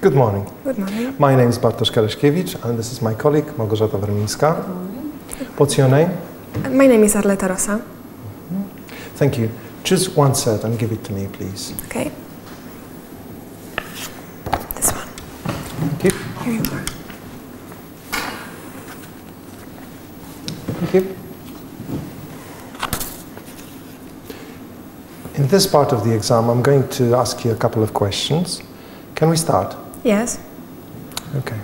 Good morning. Good morning. My name is Bartosz Karaszkiewicz and this is my colleague Małgorzata Wermińska. What's your name? My name is Arleta Rosa. Mm-hmm. Thank you. Choose one set and give it to me, please. Okay. This one. Thank you. Here you are. Thank you. In this part of the exam, I'm going to ask you a couple of questions. Can we start? Yes. Okay.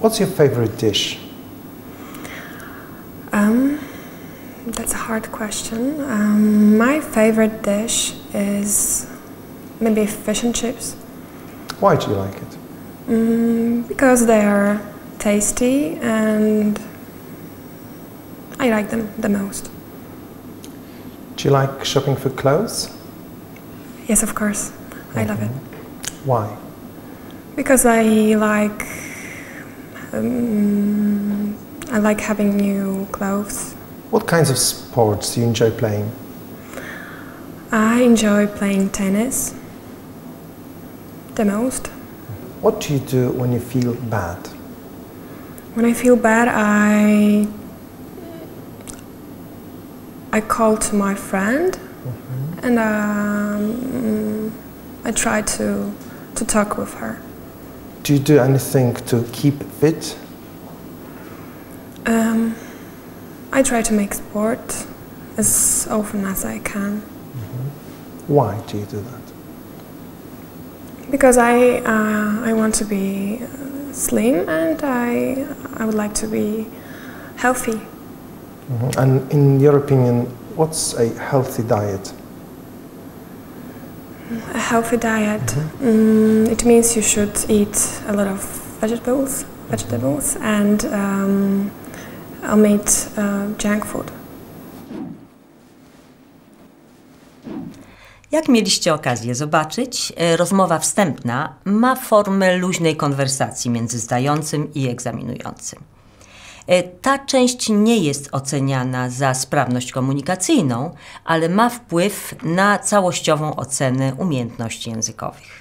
What's your favorite dish? Um, that's a hard question. Um, my favorite dish is maybe fish and chips Why do you like it? mm, because they are tasty and I like them the most. Do you like shopping for clothes? Yes, of course. I love it Why? because I like um, I like having new clothes. What kinds of sports do you enjoy playing? I enjoy playing tennis the most. What do you do when you feel bad? When I feel bad, I I call to my friend and um, I try to to talk with her. Do you do anything to keep fit? Um, I try to make sport as often as I can Why do you do that? because I uh, I want to be uh, slim and I I would like to be healthy. Mhm. And in your opinion, what's a healthy diet? A healthy diet. Mm, it means you should eat a lot of vegetables, vegetables, and um, omit uh, junk food. Jak mieliście okazję zobaczyć, e, rozmowa wstępna ma formę luźnej konwersacji między zdającym i egzaminującym. E, Ta część nie jest oceniana za sprawność komunikacyjną, ale ma wpływ na całościową ocenę umiejętności językowych.